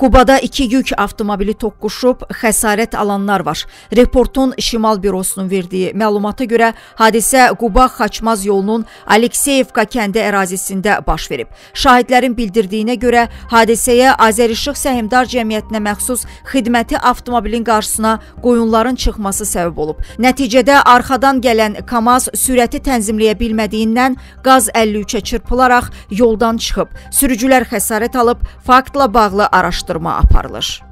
Qubada iki yük avtomobili toqquşub, xəsarət alanlar var. Reportun Şimal bürosunun verdiyi məlumata görə hadisə Quba Xaçmaz yolunun Alekseyevka kəndi ərazisində baş verib. Şahidlərin bildirdiyinə görə hadisəyə Azərişıq Səhmdar Cəmiyyətinə məxsus xidməti avtomobilin qarşısına qoyunların çıxması səbəb olub. Nəticədə arxadan gələn KAMAZ sürəti tənzimləyə bilmədiyindən qaz 53-ə çırpılaraq yoldan çıxıb. Sürücülər xəsarət alıb, faktla bağlı araşdırma aparılır.